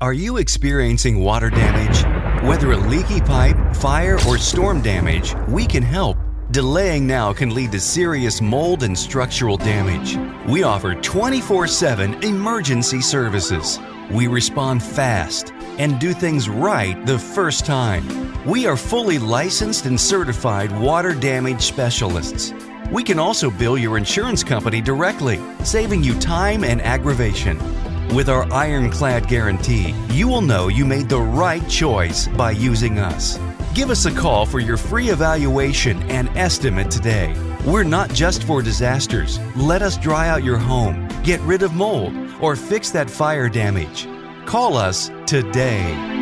Are you experiencing water damage? Whether a leaky pipe, fire, or storm damage, we can help. Delaying now can lead to serious mold and structural damage. We offer 24 7 emergency services. We respond fast and do things right the first time. We are fully licensed and certified water damage specialists. We can also bill your insurance company directly, saving you time and aggravation. With our ironclad guarantee, you will know you made the right choice by using us. Give us a call for your free evaluation and estimate today. We're not just for disasters. Let us dry out your home, get rid of mold, or fix that fire damage. Call us today.